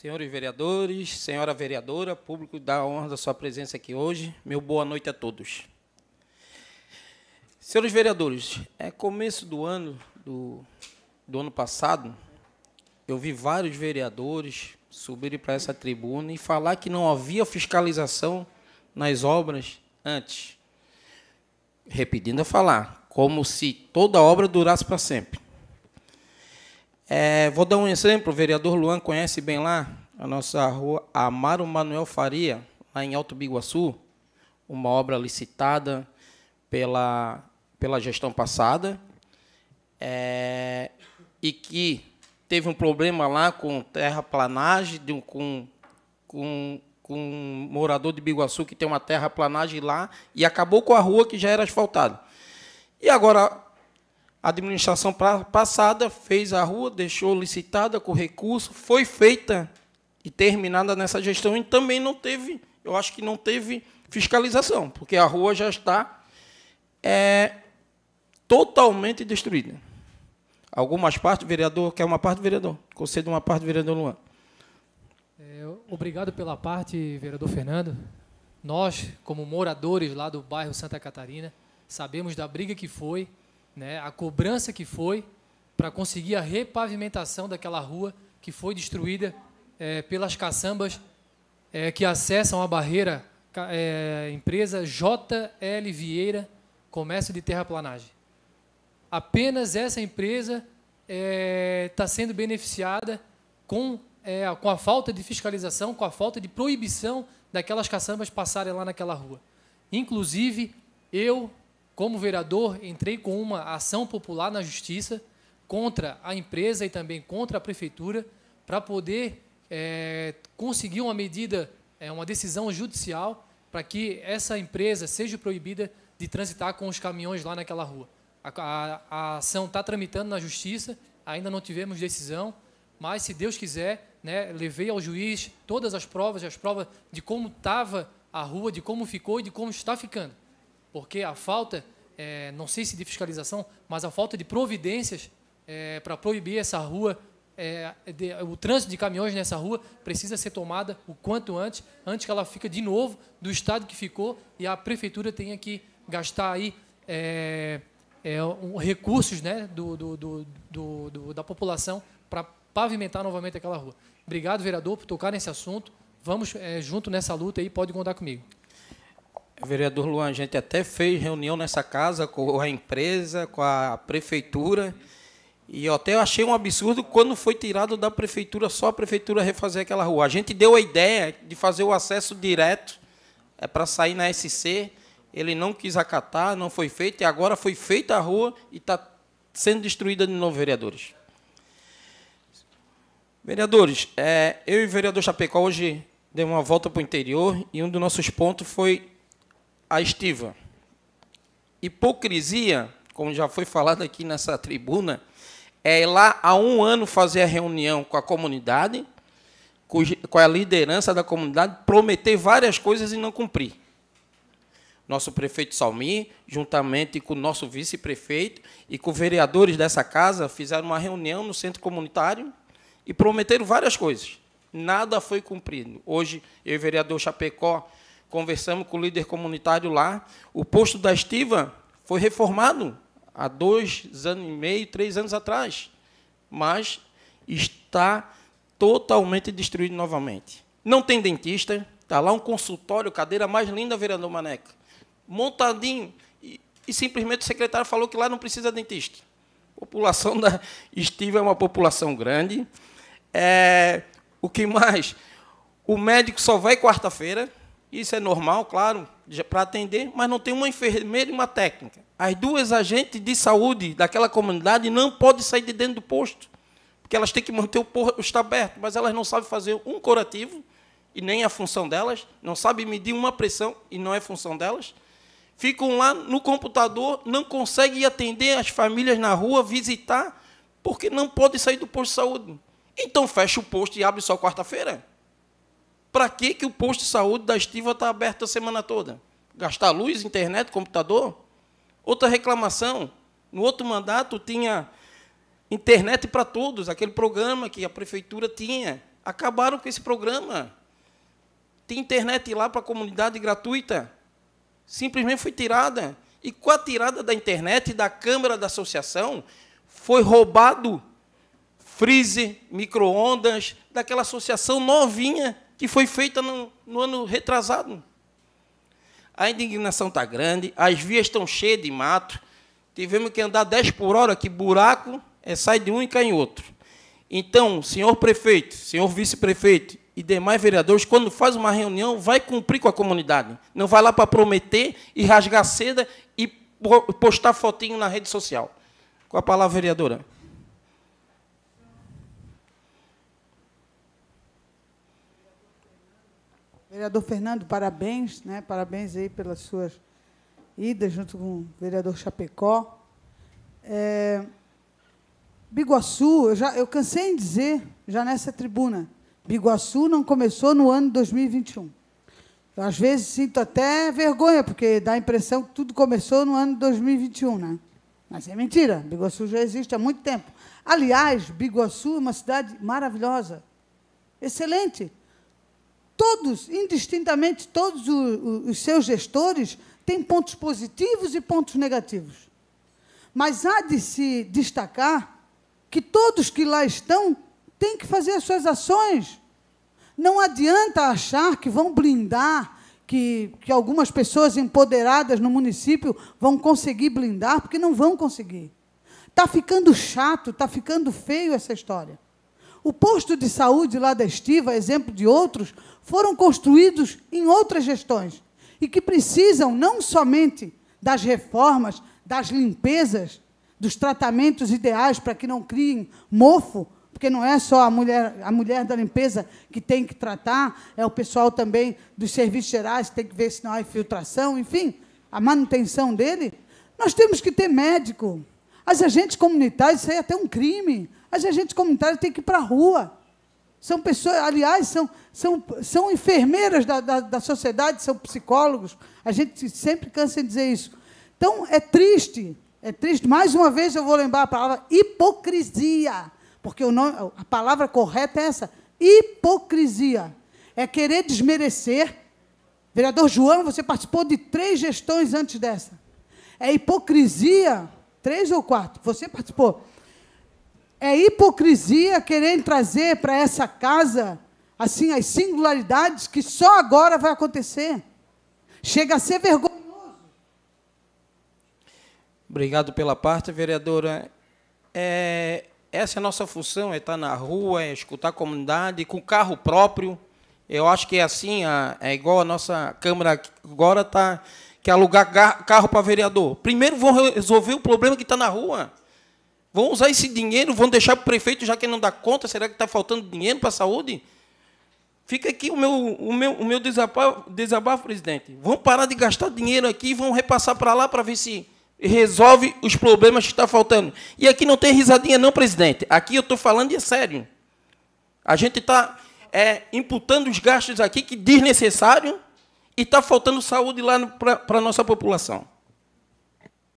Senhores vereadores, senhora vereadora, público da honra da sua presença aqui hoje, meu boa noite a todos. Senhores vereadores, é começo do ano, do, do ano passado, eu vi vários vereadores subirem para essa tribuna e falar que não havia fiscalização nas obras antes. Repetindo a falar, como se toda obra durasse para sempre. É, vou dar um exemplo, o vereador Luan conhece bem lá, a nossa rua Amaro Manuel Faria, lá em Alto Biguaçu, uma obra licitada pela, pela gestão passada, é, e que teve um problema lá com terraplanagem, com, com, com um morador de Biguaçu que tem uma terraplanagem lá, e acabou com a rua que já era asfaltada. E agora a administração passada fez a rua, deixou licitada com recurso, foi feita e terminada nessa gestão e também não teve, eu acho que não teve fiscalização, porque a rua já está é, totalmente destruída. Algumas partes, vereador, quer uma parte, vereador? Concedo uma parte, vereador Luan. É, obrigado pela parte, vereador Fernando. Nós, como moradores lá do bairro Santa Catarina, sabemos da briga que foi né, a cobrança que foi para conseguir a repavimentação daquela rua que foi destruída é, pelas caçambas é, que acessam a barreira é, empresa JL Vieira Comércio de Terraplanagem. Apenas essa empresa está é, sendo beneficiada com, é, com a falta de fiscalização, com a falta de proibição daquelas caçambas passarem lá naquela rua. Inclusive, eu como vereador, entrei com uma ação popular na justiça contra a empresa e também contra a prefeitura para poder é, conseguir uma medida, é, uma decisão judicial para que essa empresa seja proibida de transitar com os caminhões lá naquela rua. A, a, a ação está tramitando na justiça, ainda não tivemos decisão, mas se Deus quiser, né, levei ao juiz todas as provas, as provas de como estava a rua, de como ficou e de como está ficando porque a falta, é, não sei se de fiscalização, mas a falta de providências é, para proibir essa rua, é, de, o trânsito de caminhões nessa rua precisa ser tomada o quanto antes, antes que ela fique de novo do estado que ficou e a prefeitura tenha que gastar aí é, é, um, recursos né, do, do, do, do da população para pavimentar novamente aquela rua. Obrigado, vereador, por tocar nesse assunto. Vamos é, junto nessa luta aí, pode contar comigo. Vereador Luan, a gente até fez reunião nessa casa com a empresa, com a prefeitura. E eu até achei um absurdo quando foi tirado da prefeitura só a prefeitura refazer aquela rua. A gente deu a ideia de fazer o acesso direto é para sair na SC. Ele não quis acatar, não foi feito, e agora foi feita a rua e está sendo destruída de novo, vereadores. Vereadores, é, eu e o vereador Chapecó hoje demos uma volta para o interior e um dos nossos pontos foi a estiva. Hipocrisia, como já foi falado aqui nessa tribuna, é ir lá há um ano fazer a reunião com a comunidade, com a liderança da comunidade, prometer várias coisas e não cumprir. Nosso prefeito Salmi, juntamente com o nosso vice-prefeito e com vereadores dessa casa, fizeram uma reunião no centro comunitário e prometeram várias coisas. Nada foi cumprido. Hoje, eu e o vereador Chapecó conversamos com o líder comunitário lá. O posto da estiva foi reformado há dois anos e meio, três anos atrás, mas está totalmente destruído novamente. Não tem dentista, está lá um consultório, cadeira mais linda, vereador Maneca, montadinho, e, e simplesmente o secretário falou que lá não precisa de dentista. A população da estiva é uma população grande. É, o que mais? O médico só vai quarta-feira, isso é normal, claro, para atender, mas não tem uma enfermeira e uma técnica. As duas agentes de saúde daquela comunidade não podem sair de dentro do posto, porque elas têm que manter o posto aberto, mas elas não sabem fazer um curativo, e nem a função delas, não sabem medir uma pressão, e não é função delas. Ficam lá no computador, não conseguem atender as famílias na rua, visitar, porque não podem sair do posto de saúde. Então fecha o posto e abre só quarta-feira. Para que, que o posto de saúde da Estiva está aberto a semana toda? Gastar luz, internet, computador? Outra reclamação. No outro mandato tinha internet para todos, aquele programa que a prefeitura tinha. Acabaram com esse programa. Tem internet lá para a comunidade gratuita. Simplesmente foi tirada. E com a tirada da internet da câmara da associação, foi roubado freezer, micro-ondas, daquela associação novinha que foi feita no, no ano retrasado. A indignação está grande, as vias estão cheias de mato, tivemos que andar 10 por hora, que buraco é, sai de um e cai em outro. Então, senhor prefeito, senhor vice-prefeito e demais vereadores, quando faz uma reunião, vai cumprir com a comunidade. Não vai lá para prometer e rasgar seda e postar fotinho na rede social. Com a palavra, vereadora. Vereador Fernando, parabéns, né? Parabéns aí pelas suas idas junto com o vereador Chapecó. É, Biguaçu, eu, já, eu cansei em dizer, já nessa tribuna, Biguaçu não começou no ano 2021. Eu, às vezes, sinto até vergonha, porque dá a impressão que tudo começou no ano 2021, né? Mas é mentira, Biguaçu já existe há muito tempo. Aliás, Biguaçu é uma cidade maravilhosa, excelente. Todos, indistintamente, todos os, seus gestores têm pontos positivos e pontos negativos. Mas há de se destacar que todos que lá estão têm que fazer as suas ações. Não adianta achar que vão blindar, que, que algumas pessoas empoderadas no município vão conseguir blindar, porque não vão conseguir. Está ficando chato, está ficando feio essa história. O posto de saúde lá da Estiva, exemplo de outros, foram construídos em outras gestões e que precisam não somente das reformas, das limpezas, dos tratamentos ideais para que não criem mofo, porque não é só a mulher, a mulher da limpeza que tem que tratar, é o pessoal também dos serviços gerais que tem que ver se não há infiltração, enfim, a manutenção dele. Nós temos que ter médico. As agentes comunitárias, isso aí é até um crime. As agentes comunitárias têm que ir para a rua. São pessoas, aliás, são, são, são enfermeiras da, da, da sociedade, são psicólogos. A gente sempre cansa de dizer isso. Então, é triste, é triste. Mais uma vez eu vou lembrar a palavra hipocrisia, porque o nome, a palavra correta é essa: hipocrisia. É querer desmerecer. Vereador João, você participou de três gestões antes dessa. É hipocrisia, três ou quatro, você participou é hipocrisia querer trazer para essa casa assim as singularidades que só agora vai acontecer. Chega a ser vergonhoso. Obrigado pela parte, vereadora. É, essa é a nossa função, é estar na rua, é escutar a comunidade, com carro próprio. Eu acho que é assim, é igual a nossa Câmara agora está que alugar carro para vereador. Primeiro vão resolver o problema que está na rua. Vão usar esse dinheiro, vão deixar para o prefeito, já que não dá conta, será que está faltando dinheiro para a saúde? Fica aqui o meu, o meu, o meu desabafo, desabafo, presidente. Vão parar de gastar dinheiro aqui e vão repassar para lá para ver se resolve os problemas que estão tá faltando. E aqui não tem risadinha, não, presidente. Aqui eu estou falando e é sério. A gente está é, imputando os gastos aqui que desnecessário e está faltando saúde lá para a nossa população.